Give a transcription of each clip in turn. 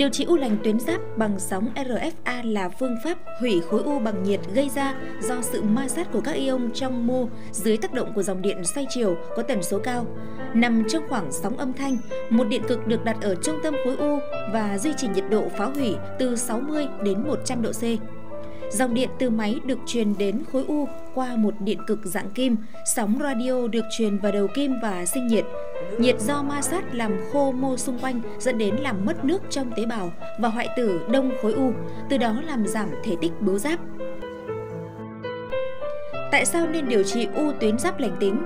Điều trị u lành tuyến giáp bằng sóng RFA là phương pháp hủy khối u bằng nhiệt gây ra do sự ma sát của các ion trong mô dưới tác động của dòng điện xoay chiều có tần số cao. Nằm trong khoảng sóng âm thanh, một điện cực được đặt ở trung tâm khối u và duy trì nhiệt độ phá hủy từ 60 đến 100 độ C. Dòng điện từ máy được truyền đến khối u qua một điện cực dạng kim, sóng radio được truyền vào đầu kim và sinh nhiệt. Nhiệt do ma sát làm khô mô xung quanh dẫn đến làm mất nước trong tế bào và hoại tử đông khối u, từ đó làm giảm thể tích bướu giáp. Tại sao nên điều trị u tuyến giáp lành tính?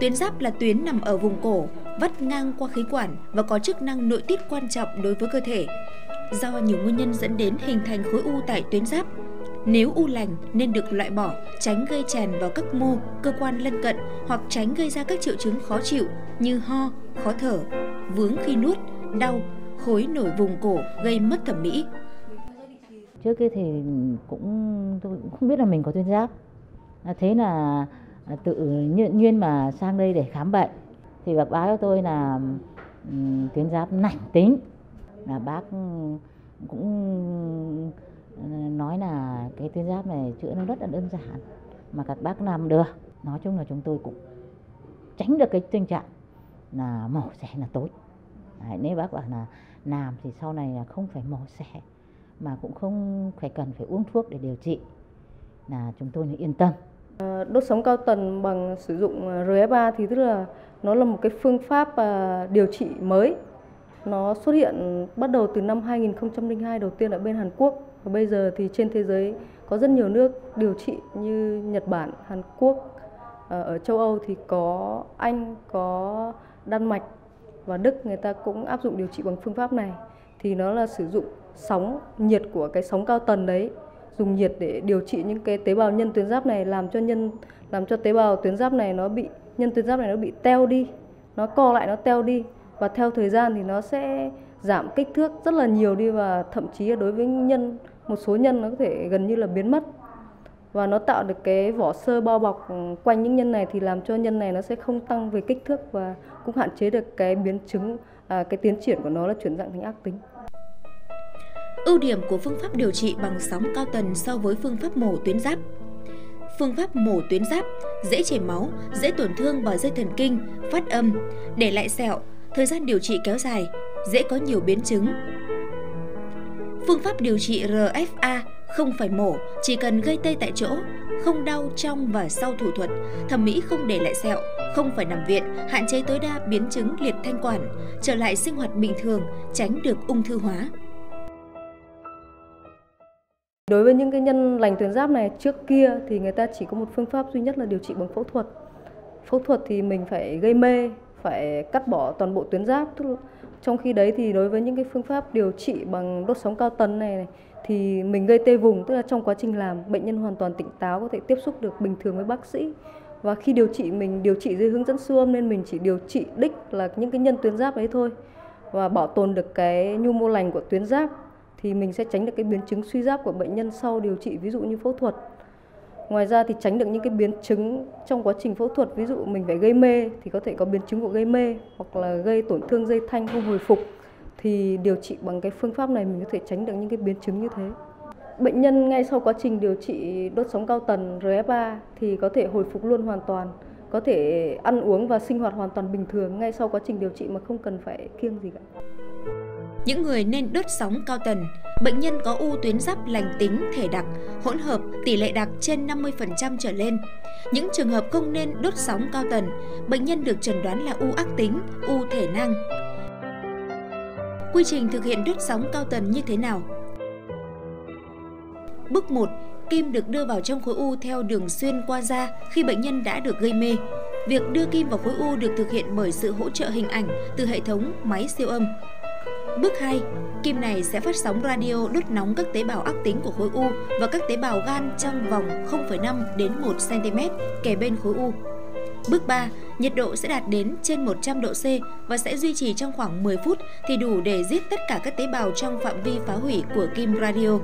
Tuyến giáp là tuyến nằm ở vùng cổ, vắt ngang qua khí quản và có chức năng nội tiết quan trọng đối với cơ thể do nhiều nguyên nhân dẫn đến hình thành khối u tại tuyến giáp. Nếu u lành nên được loại bỏ, tránh gây tràn vào các mô, cơ quan lân cận hoặc tránh gây ra các triệu chứng khó chịu như ho, khó thở, vướng khi nuốt, đau, khối nổi vùng cổ gây mất thẩm mỹ. Trước kia thì cũng tôi cũng không biết là mình có tuyến giáp. À, thế là à, tự nhiên mà sang đây để khám bệnh thì bác báo cho tôi là tuyến giáp lành tính là bác cũng ờ, nói là cái tuyến giáp này chữa nó rất là đơn giản mà các bác làm được. Nói chung là chúng tôi cũng tránh được cái tình trạng là mổ xẻ là tốt. Đấy, nếu bác bảo là làm thì sau này là không phải mổ xẻ mà cũng không phải cần phải uống thuốc để điều trị. Là chúng tôi yên tâm. Ờ, đốt sống cao tần bằng sử dụng ờ, RF3 thì tức là nó là một cái phương pháp điều trị mới nó xuất hiện bắt đầu từ năm 2002 đầu tiên ở bên Hàn Quốc. Và bây giờ thì trên thế giới có rất nhiều nước điều trị như Nhật Bản, Hàn Quốc, ờ, ở châu Âu thì có Anh, có Đan Mạch và Đức người ta cũng áp dụng điều trị bằng phương pháp này. Thì nó là sử dụng sóng nhiệt của cái sóng cao tần đấy dùng nhiệt để điều trị những cái tế bào nhân tuyến giáp này làm cho nhân làm cho tế bào tuyến giáp này nó bị nhân tuyến giáp này nó bị teo đi nó co lại nó teo đi và theo thời gian thì nó sẽ giảm kích thước rất là nhiều đi và thậm chí là đối với nhân một số nhân nó có thể gần như là biến mất và nó tạo được cái vỏ sơ bao bọc quanh những nhân này thì làm cho nhân này nó sẽ không tăng về kích thước và cũng hạn chế được cái biến chứng à, cái tiến triển của nó là chuyển dạng thành ác tính. Ưu điểm của phương pháp điều trị bằng sóng cao tần so với phương pháp mổ tuyến giáp phương pháp mổ tuyến giáp dễ chảy máu, dễ tổn thương vào dây thần kinh, phát âm, để lại sẹo, thời gian điều trị kéo dài, dễ có nhiều biến chứng. Phương pháp điều trị RFA không phải mổ, chỉ cần gây tê tại chỗ, không đau trong và sau thủ thuật, thẩm mỹ không để lại sẹo, không phải nằm viện, hạn chế tối đa biến chứng liệt thanh quản, trở lại sinh hoạt bình thường, tránh được ung thư hóa. Đối với những cái nhân lành tuyến giáp này trước kia thì người ta chỉ có một phương pháp duy nhất là điều trị bằng phẫu thuật. Phẫu thuật thì mình phải gây mê, phải cắt bỏ toàn bộ tuyến giáp. Trong khi đấy thì đối với những cái phương pháp điều trị bằng đốt sóng cao tần này, này thì mình gây tê vùng, tức là trong quá trình làm bệnh nhân hoàn toàn tỉnh táo có thể tiếp xúc được bình thường với bác sĩ. Và khi điều trị mình điều trị dưới hướng dẫn siêu âm nên mình chỉ điều trị đích là những cái nhân tuyến giáp đấy thôi và bảo tồn được cái nhu mô lành của tuyến giáp thì mình sẽ tránh được cái biến chứng suy giáp của bệnh nhân sau điều trị ví dụ như phẫu thuật. Ngoài ra thì tránh được những cái biến chứng trong quá trình phẫu thuật, ví dụ mình phải gây mê thì có thể có biến chứng của gây mê hoặc là gây tổn thương dây thanh không hồi phục thì điều trị bằng cái phương pháp này mình có thể tránh được những cái biến chứng như thế. Bệnh nhân ngay sau quá trình điều trị đốt sống cao tần RFA thì có thể hồi phục luôn hoàn toàn, có thể ăn uống và sinh hoạt hoàn toàn bình thường ngay sau quá trình điều trị mà không cần phải kiêng gì cả. Những người nên đốt sóng cao tần, bệnh nhân có u tuyến giáp lành tính thể đặc, hỗn hợp, tỷ lệ đặc trên 50% trở lên. Những trường hợp không nên đốt sóng cao tần, bệnh nhân được chẩn đoán là u ác tính, u thể năng. Quy trình thực hiện đốt sóng cao tần như thế nào? Bước 1. Kim được đưa vào trong khối u theo đường xuyên qua da khi bệnh nhân đã được gây mê. Việc đưa kim vào khối u được thực hiện bởi sự hỗ trợ hình ảnh từ hệ thống máy siêu âm. Bước 2. Kim này sẽ phát sóng radio đốt nóng các tế bào ác tính của khối u và các tế bào gan trong vòng 0,5 đến 1 cm kề bên khối u. Bước 3. Nhiệt độ sẽ đạt đến trên 100 độ C và sẽ duy trì trong khoảng 10 phút thì đủ để giết tất cả các tế bào trong phạm vi phá hủy của kim radio.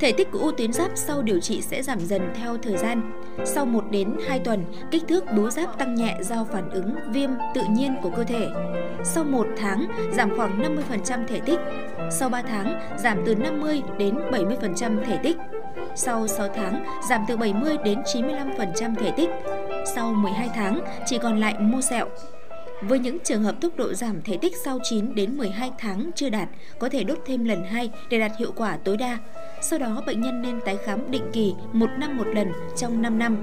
Thể tích của u tuyến giáp sau điều trị sẽ giảm dần theo thời gian. Sau 1 đến 2 tuần, kích thước bướu giáp tăng nhẹ do phản ứng viêm tự nhiên của cơ thể. Sau 1 tháng, giảm khoảng 50% thể tích. Sau 3 tháng, giảm từ 50 đến 70% thể tích. Sau 6 tháng, giảm từ 70 đến 95% thể tích. Sau 12 tháng, chỉ còn lại mô sẹo. Với những trường hợp tốc độ giảm thể tích sau 9 đến 12 tháng chưa đạt, có thể đốt thêm lần 2 để đạt hiệu quả tối đa. Sau đó, bệnh nhân nên tái khám định kỳ một năm một lần trong 5 năm.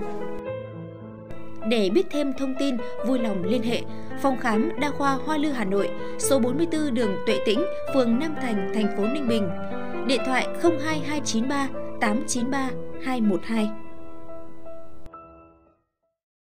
Để biết thêm thông tin, vui lòng liên hệ Phòng khám Đa khoa Hoa Lư Hà Nội, số 44 đường Tuệ Tĩnh, phường Nam Thành, thành phố Ninh Bình. Điện thoại 02293 893 212.